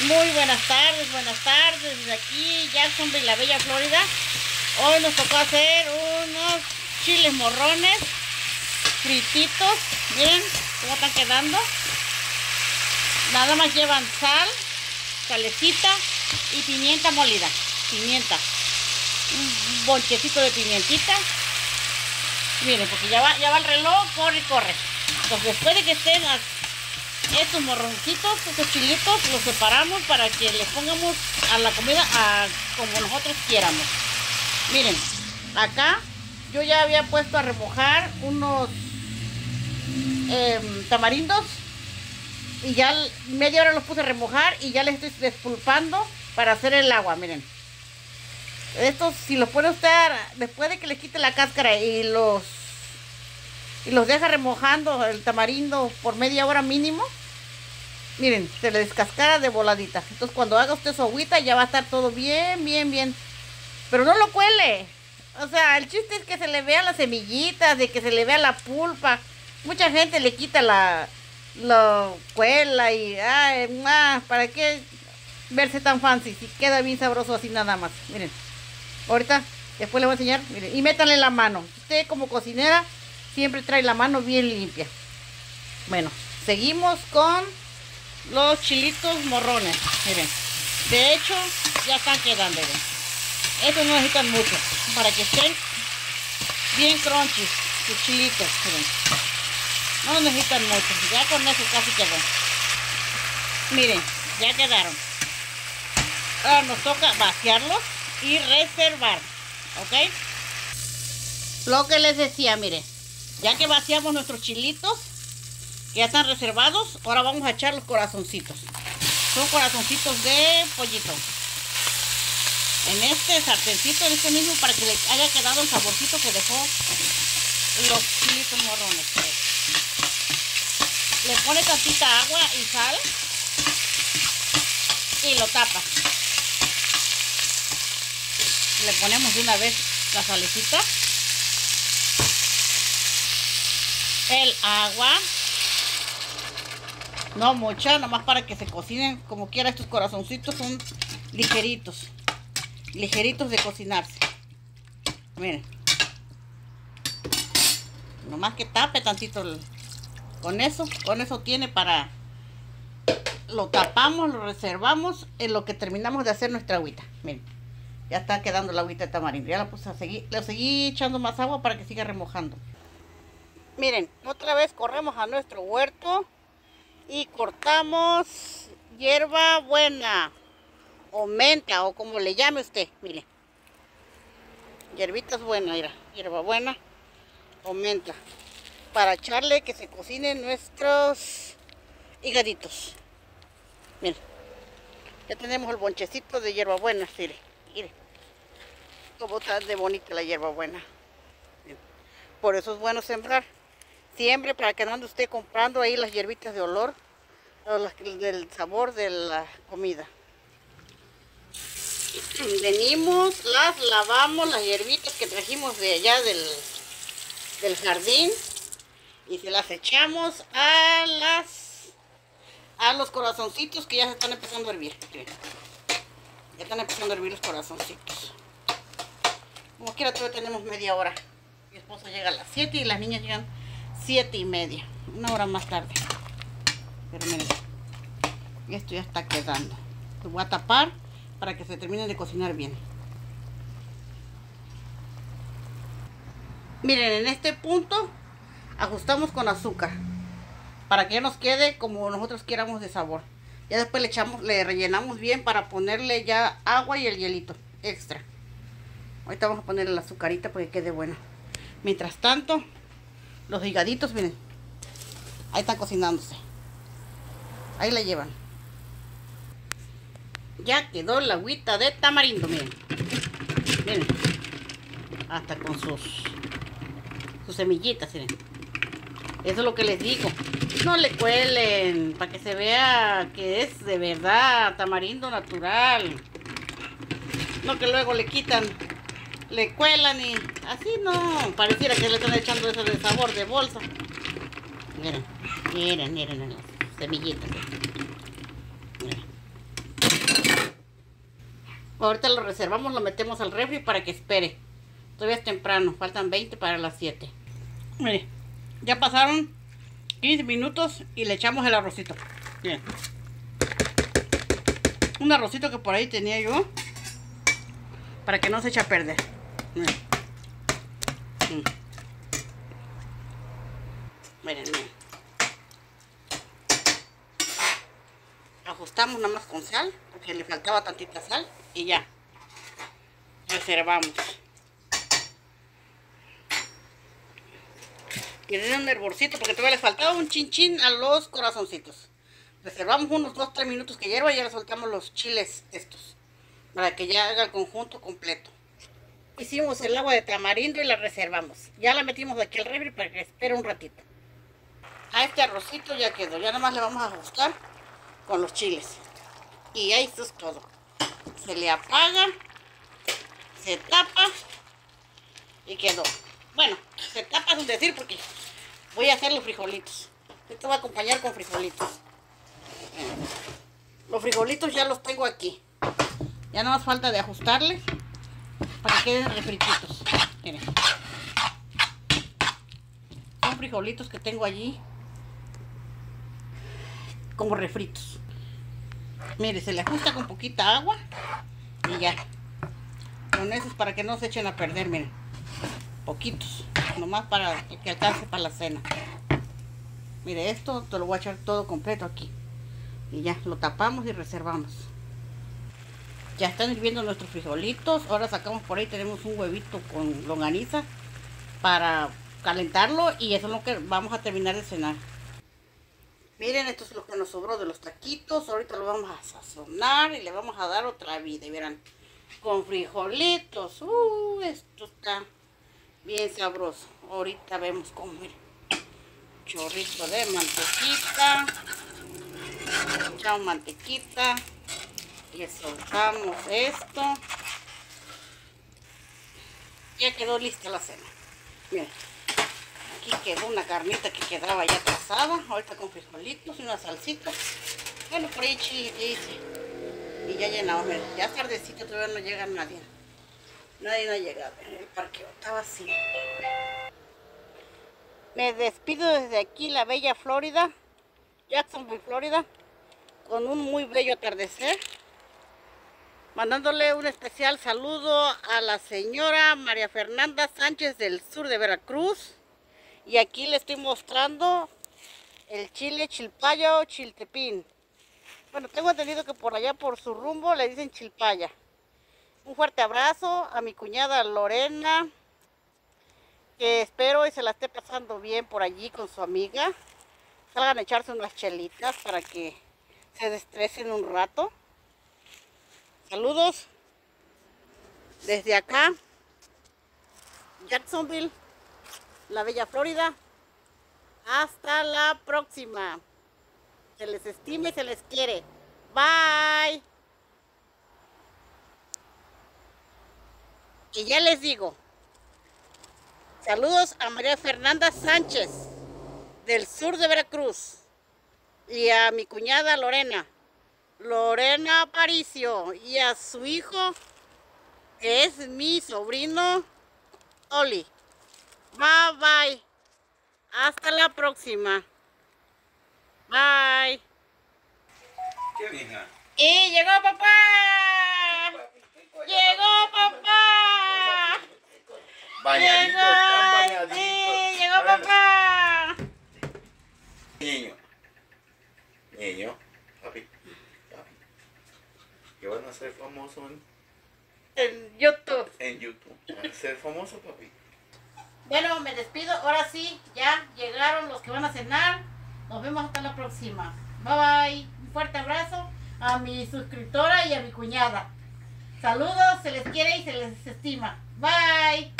Muy buenas tardes, buenas tardes. Desde aquí, Jacksonville, la Bella Florida. Hoy nos tocó hacer unos chiles morrones frititos. Miren cómo están quedando. Nada más llevan sal, salecita y pimienta molida. Pimienta. Un bonchecito de pimientita. Miren, porque ya va, ya va el reloj, corre y corre. Entonces después de que estén estos morroncitos, estos chilitos, los separamos para que les pongamos a la comida a, como nosotros quieramos. Miren, acá yo ya había puesto a remojar unos em, tamarindos y ya media hora los puse a remojar y ya les estoy despulpando para hacer el agua, miren. Estos, si los pone usted después de que les quite la cáscara y los y los deja remojando el tamarindo por media hora mínimo, miren, se le descascara de voladita. Entonces cuando haga usted su agüita ya va a estar todo bien, bien, bien. Pero no lo cuele. O sea, el chiste es que se le vean las semillitas, de que se le vea la pulpa. Mucha gente le quita la, la cuela y, ay, ¿para qué verse tan fancy? Si queda bien sabroso así nada más. Miren, ahorita, después le voy a enseñar, miren, y métanle la mano. Usted como cocinera siempre trae la mano bien limpia. Bueno, seguimos con los chilitos morrones. Miren, de hecho, ya están quedando. Miren. Estos no necesitan mucho para que estén bien crunchy sus chilitos. Miren. No necesitan mucho. Ya con eso casi quedó. Miren, ya quedaron. Ahora nos toca vaciarlos y reservar. ¿Ok? Lo que les decía, miren. Ya que vaciamos nuestros chilitos, ya están reservados, ahora vamos a echar los corazoncitos. Son corazoncitos de pollito. En este sartencito, en este mismo, para que le haya quedado el saborcito que dejó los chilitos morrones. Le pone tantita agua y sal y lo tapa. Le ponemos de una vez la salecita el agua. No mucha, nomás para que se cocinen como quiera. Estos corazoncitos son ligeritos. Ligeritos de cocinarse. Miren. Nomás que tape tantito con eso. Con eso tiene para... Lo tapamos, lo reservamos en lo que terminamos de hacer nuestra agüita. Miren. Ya está quedando la agüita de tamarindo. Ya la puse a seguir. Le seguí echando más agua para que siga remojando. Miren, otra vez corremos a nuestro huerto y cortamos hierba buena o menta o como le llame usted, mire. Hierbitas buenas, mira, hierba buena o menta para echarle que se cocinen nuestros higaditos. Miren, ya tenemos el bonchecito de hierba buena, mire, mire. Como está de bonita la hierba buena. Por eso es bueno sembrar siempre para que no ande usted comprando ahí las hierbitas de olor del sabor de la comida. Venimos las lavamos las hierbitas que trajimos de allá del, del jardín y se las echamos a las a los corazoncitos que ya se están empezando a hervir. Ya están empezando a hervir los corazoncitos. Como quiera todavía tenemos media hora. Mi esposo llega a las 7 y las niñas llegan siete y media, una hora más tarde. Pero miren, esto ya está quedando. Lo voy a tapar para que se termine de cocinar bien. Miren, en este punto ajustamos con azúcar para que nos quede como nosotros quieramos de sabor. Ya después le echamos, le rellenamos bien para ponerle ya agua y el hielito extra. Ahorita vamos a ponerle la azucarita para que quede buena. Mientras tanto, los higaditos, miren. Ahí están cocinándose. Ahí la llevan. Ya quedó la agüita de tamarindo, miren. Miren. Hasta con sus, sus semillitas, miren. Eso es lo que les digo. No le cuelen para que se vea que es de verdad tamarindo natural. No que luego le quitan le cuelan y así no, pareciera que le están echando eso de sabor de bolsa. Miren, miren, miren las semillitas. Miren. Ahorita lo reservamos, lo metemos al refri para que espere. Todavía es temprano, faltan 20 para las 7. Mire, ya pasaron 15 minutos y le echamos el arrocito. Bien. Un arrocito que por ahí tenía yo para que no se eche a perder. Miren, mm. miren. miren. Ajustamos nada más con sal, porque le faltaba tantita sal y ya. Reservamos. Tiene un hervorcito porque todavía le faltaba un chinchín a los corazoncitos. Reservamos unos 2-3 minutos que hierva y ya le soltamos los chiles estos. Para que ya haga el conjunto completo. Hicimos el agua de tamarindo y la reservamos. Ya la metimos aquí al refri para que espere un ratito. A este arrocito ya quedó. Ya nada más le vamos a ajustar con los chiles. Y ahí esto es todo. Se le apaga, se tapa y quedó. Bueno, se tapa es decir porque voy a hacer los frijolitos. Esto va a acompañar con frijolitos. Los frijolitos ya los tengo aquí. Ya no más falta de ajustarles para que queden refrititos. Miren. Son frijolitos que tengo allí como refritos. Mire, se le ajusta con poquita agua y ya. Con esos para que no se echen a perder, miren poquitos, nomás para que alcance para la cena. Mire, esto te lo voy a echar todo completo aquí. Y ya, lo tapamos y reservamos. Ya están hirviendo nuestros frijolitos. Ahora sacamos por ahí, tenemos un huevito con longaniza para calentarlo y eso es lo que vamos a terminar de cenar. Miren, esto es lo que nos sobró de los taquitos. Ahorita lo vamos a sazonar y le vamos a dar otra vida. Verán, con frijolitos. Uh, esto está bien sabroso. Ahorita vemos cómo, Chorrito de mantequita. Echamos mantequita. Y soltamos esto. Ya quedó lista la cena. Miren. Aquí quedó una carnita que quedaba ya trazada. Ahorita con frijolitos y una salsita. Bueno, por ahí chile que hice. Y ya llenamos. Miren, ya tardecito todavía no llega nadie. Nadie no ha llegado. El parqueo está vacío. Me despido desde aquí, la bella Florida, Jacksonville, Florida, con un muy bello atardecer. Mandándole un especial saludo a la señora María Fernanda Sánchez del sur de Veracruz. Y aquí le estoy mostrando el chile chilpaya o chiltepín. Bueno, tengo entendido que por allá por su rumbo le dicen chilpaya. Un fuerte abrazo a mi cuñada Lorena, que espero y se la esté pasando bien por allí con su amiga. Salgan a echarse unas chelitas para que se destresen un rato. Saludos desde acá, Jacksonville, la bella Florida. Hasta la próxima. Se les estime y se les quiere. Bye. Y ya les digo, saludos a María Fernanda Sánchez, del sur de Veracruz, y a mi cuñada Lorena, Lorena Aparicio, y a su hijo, que es mi sobrino, Oli. Bye bye. Hasta la próxima. Bye. Y llegó papá. Llegó papá. Bañadito, están bañaditos. Sí, llegó papá. Niño. Papi. Papi. ¿Qué van a ser famosos en, En YouTube. en YouTube? ¿Van a ser famosos, papi? Bueno, me despido. Ahora sí, ya llegaron los que van a cenar. Nos vemos hasta la próxima. Bye bye. Un fuerte abrazo a mi suscriptora y a mi cuñada. Saludos, se les quiere y se les estima. Bye.